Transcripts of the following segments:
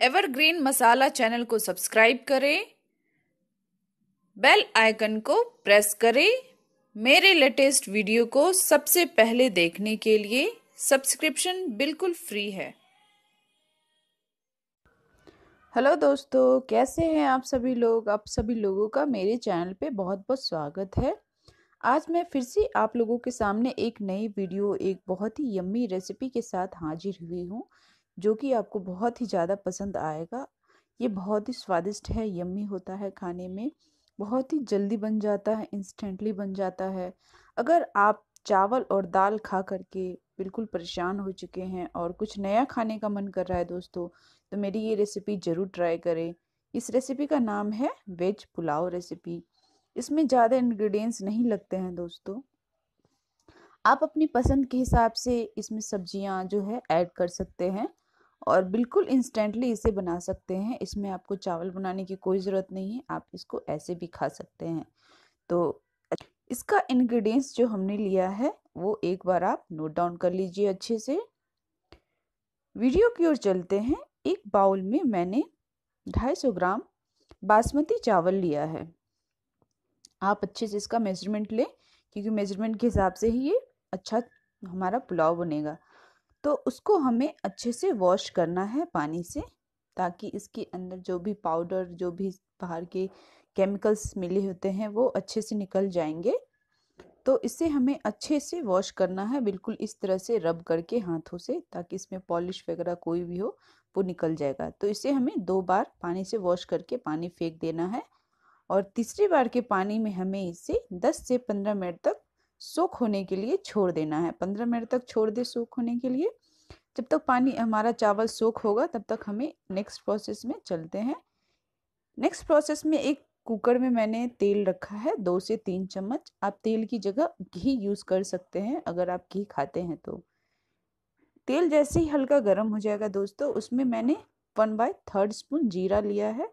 Evergreen मसाला channel को subscribe करें, bell icon को प्रेस करें। मेरे लेटेस्ट वीडियो को सबसे पहले देखने के लिए सब्सक्रिप्शन बिल्कुल फ्री है। हेलो दोस्तों, कैसे हैं आप सभी लोग? आप सभी लोगों का मेरे चैनल पे बहुत बहुत स्वागत है। आज मैं फिर से आप लोगों के सामने एक नई वीडियो, एक बहुत ही यम्मी रेसिपी के साथ हाजिर हुई हूँ। जो कि आपको बहुत ही ज़्यादा पसंद आएगा। ये बहुत ही स्वादिष्ट है, यम्मी होता है खाने में, बहुत ही जल्दी बन जाता है, इंस्टेंटली बन जाता है। अगर आप चावल और दाल खा करके बिल्कुल परेशान हो चुके हैं और कुछ नया खाने का मन कर रहा है दोस्तों तो मेरी ये रेसिपी ज़रूर ट्राई करें। इस रेसिपी का नाम है वेज पुलाव रेसिपी। इसमें ज़्यादा इंग्रेडिएंट्स नहीं लगते हैं दोस्तों। आप अपनी पसंद के हिसाब से इसमें सब्ज़ियाँ जो है ऐड कर सकते हैं। और बिल्कुल इंस्टेंटली इसे बना सकते हैं। इसमें आपको चावल बनाने की कोई ज़रूरत नहीं है, आप इसको ऐसे भी खा सकते हैं। तो इसका इंग्रेडिएंट्स जो हमने लिया है, वो एक बार आप नोट डाउन कर लीजिए अच्छे से। वीडियो की ओर चलते हैं। एक बाउल में मैंने 250 ग्राम बासमती चावल लिया है। आप अच्छे से इसका मेज़रमेंट लें, क्योंकि मेज़रमेंट के हिसाब से ही ये अच्छा हमारा पुलाव बनेगा। तो उसको हमें अच्छे से वॉश करना है पानी से, ताकि इसके अंदर जो भी पाउडर, जो भी बाहर के केमिकल्स मिले होते हैं, वो अच्छे से निकल जाएँगे। तो इसे हमें अच्छे से वॉश करना है, बिल्कुल इस तरह से रब करके हाथों से, ताकि इसमें पॉलिश वगैरह कोई भी हो, वो निकल जाएगा। तो इसे हमें दो बार पानी से वॉश करके पानी फेंक देना है, और तीसरी बार के पानी में हमें इसे 10 से 15 मिनट तक सूख होने के लिए छोड़ देना है। पंद्रह मिनट तक छोड़ दे सूख होने के लिए। जब तक पानी, हमारा चावल सूख होगा, तब तक हमें नेक्स्ट प्रोसेस में चलते हैं। नेक्स्ट प्रोसेस में एक कुकर में मैंने तेल रखा है, दो से तीन चम्मच। आप तेल की जगह घी यूज़ कर सकते हैं, अगर आप घी खाते हैं तो। तेल जैसे ही हल्का गर्म हो जाएगा दोस्तों, उसमें मैंने वन बाय थर्ड स्पून जीरा लिया है।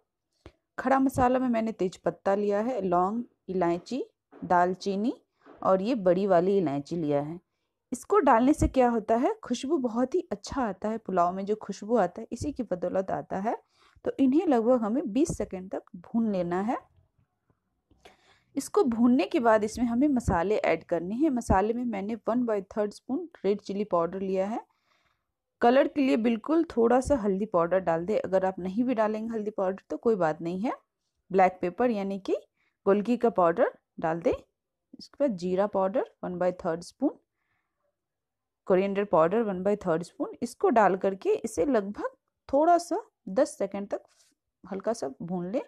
खड़ा मसाला में मैंने तेज पत्ता लिया है, लौंग, इलायची, दालचीनी और ये बड़ी वाली इलायची लिया है। इसको डालने से क्या होता है? खुशबू बहुत ही अच्छा आता है, पुलाव में जो खुशबू आता है, इसी की बदौलत आता है। तो इन्हें लगभग हमें 20 सेकंड तक भून लेना है। इसको भूनने के बाद इसमें हमें मसाले ऐड करने हैं। मसाले में मैंने one by third spoon red chili powder लिया है। कलर के लिए बिल्कुल थोड़ा सा हल्दी पाउडर डाल दें। अगर आप नहीं भी डालेंगे हल्दी पाउडर तो कोई बात नहीं है। ब्लैक पेपर यानी कि गोलकी का पाउडर डाल दे। इसके बाद जीरा powder one by third spoon coriander powder one by third spoon इसको डाल करके इसे लगभग थोड़ा सा दस सेकेंड तक हल्का सा भून ले।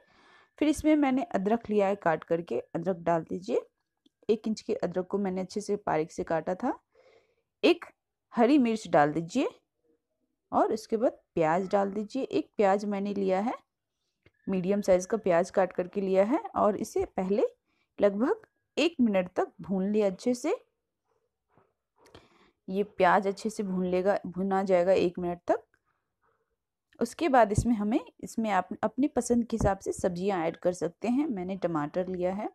फिर इसमें मैंने अदरक लिया है, काट करके अदरक डाल दीजिए। एक इंच के अदरक को मैंने अच्छे से बारीक से काटा था। एक हरी मिर्च डाल दीजिए और इसके बाद प्याज डाल दीजिए। एक प्याज मैंने लिया है, मीडियम साइज़ का प्याज काट करके लिया है और इसे पहले लगभग एक मिनट तक भून लिया अच्छे से। ये प्याज अच्छे से भून लेगा भुना जाएगा एक मिनट तक। उसके बाद इसमें हमें इसमें आप अपनी पसंद के हिसाब से सब्ज़ियाँ ऐड कर सकते हैं। मैंने टमाटर लिया है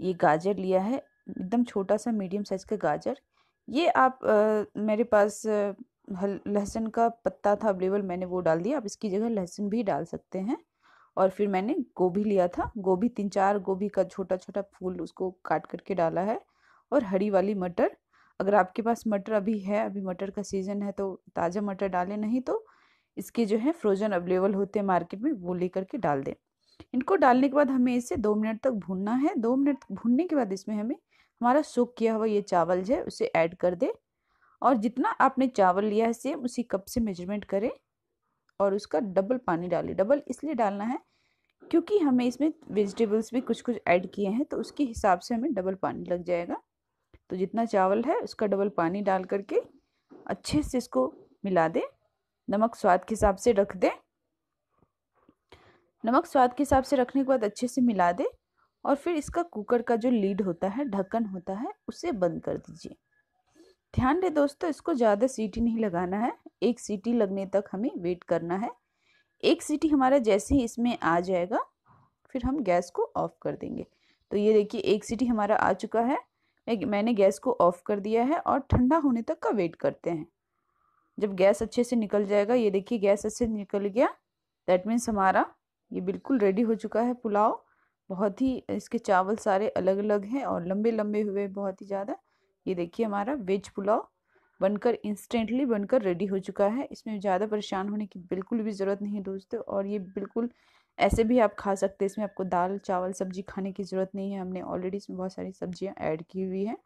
ये गाजर लिया है एकदम छोटा सा मीडियम साइज़ का गाजर। ये आप आ, मेरे पास लहसुन का पत्ता था अवेलेबल मैंने वो डाल दिया। आप इसकी जगह लहसुन भी डाल सकते हैं। और फिर मैंने गोभी लिया था। गोभी तीन चार गोभी का छोटा छोटा फूल उसको काट करके डाला है और हरी वाली मटर। अगर आपके पास मटर अभी है, अभी मटर का सीज़न है तो ताज़ा मटर डालें, नहीं तो इसके जो है फ्रोजन अवेलेबल होते हैं मार्केट में, वो लेकर के डाल दें। इनको डालने के बाद हमें इसे दो मिनट तक भूनना है। दो मिनट भूनने के बाद इसमें हमें हमारा सूख किया हुआ ये चावल जो है, उसे ऐड कर दे। और जितना आपने चावल लिया है, सेम उसी कप से मेज़रमेंट करें और उसका डबल पानी डालें। डबल इसलिए डालना है क्योंकि हमें इसमें वेजिटेबल्स भी कुछ कुछ ऐड किए हैं तो उसके हिसाब से हमें डबल पानी लग जाएगा। तो जितना चावल है, उसका डबल पानी डाल करके अच्छे से इसको मिला दें। नमक स्वाद के हिसाब से रख दें। नमक स्वाद के हिसाब से रखने के बाद अच्छे से मिला दें और फिर इसका कुकर का जो लीड होता है, ढक्कन होता है, उसे बंद कर दीजिए। ध्यान दें दोस्तों, इसको ज़्यादा सीटी नहीं लगाना है। एक सीटी लगने तक हमें वेट करना है। एक सीटी हमारा जैसे ही इसमें आ जाएगा, फिर हम गैस को ऑफ़ कर देंगे। तो ये देखिए, एक सीटी हमारा आ चुका है। मैंने गैस को ऑफ़ कर दिया है और ठंडा होने तक का वेट करते हैं। जब गैस अच्छे से निकल जाएगा, ये देखिए गैस अच्छे से निकल गया। दैट मीन्स हमारा ये बिल्कुल रेडी हो चुका है पुलाव। बहुत ही इसके चावल सारे अलग अलग हैं और लंबे लंबे हुए बहुत ही ज़्यादा। ये देखिए हमारा वेज पुलाव। बनकर इंस्टेंटली बनकर रेडी हो चुका है। इसमें ज़्यादा परेशान होने की बिल्कुल भी ज़रूरत नहीं दोस्तों और ये बिल्कुल ऐसे भी आप खा सकते हैं। इसमें आपको दाल, चावल, सब्ज़ी खाने की ज़रूरत नहीं है। हमने ऑलरेडी इसमें बहुत सारी सब्ज़ियाँ ऐड की हुई हैं।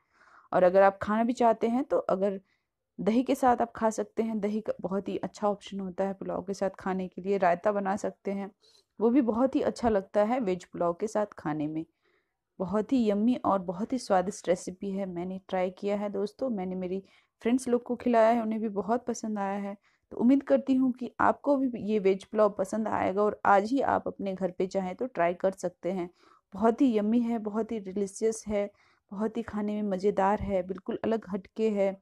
और अगर आप खाना भी चाहते हैं तो अगर दही के साथ आप खा सकते हैं। दही का बहुत ही अच्छा ऑप्शन होता है पुलाव के साथ खाने के लिए। रायता बना सकते हैं। वो भी बहुत ही अच्छा लगता है वेज पुलाव के साथ खाने में। बहुत ही यम्मी और बहुत ही स्वादिष्ट रेसिपी है। मैंने ट्राई किया है दोस्तों। मैंने मेरी फ्रेंड्स लोग को खिलाया है, उन्हें भी बहुत पसंद आया है। तो उम्मीद करती हूँ कि आपको भी ये वेज पुलाव पसंद आएगा और आज ही आप अपने घर पे चाहें तो ट्राई कर सकते हैं। बहुत ही यम्मी है, बहुत ही डिलीशियस है, बहुत ही खाने में मज़ेदार है, बिल्कुल अलग हटके है।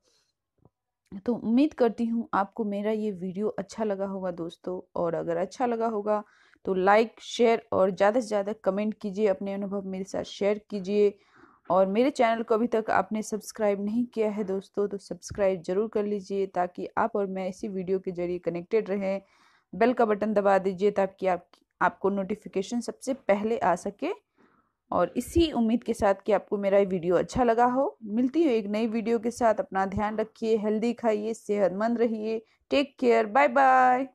तो उम्मीद करती हूँ आपको मेरा ये वीडियो अच्छा लगा होगा दोस्तों और अगर अच्छा लगा होगा तो लाइक, शेयर और ज़्यादा से ज़्यादा कमेंट कीजिए, अपने अनुभव मेरे साथ शेयर कीजिए। और मेरे चैनल को अभी तक आपने सब्सक्राइब नहीं किया है दोस्तों तो सब्सक्राइब ज़रूर कर लीजिए ताकि आप और मैं इसी वीडियो के ज़रिए कनेक्टेड रहें। बेल का बटन दबा दीजिए ताकि आप, आपको नोटिफिकेशन सबसे पहले आ सके। और इसी उम्मीद के साथ कि आपको मेरा वीडियो अच्छा लगा हो। मिलती हूँ एक नई वीडियो के साथ। अपना ध्यान रखिए हेल्दी खाइए, सेहतमंद रहिए। Take care bye bye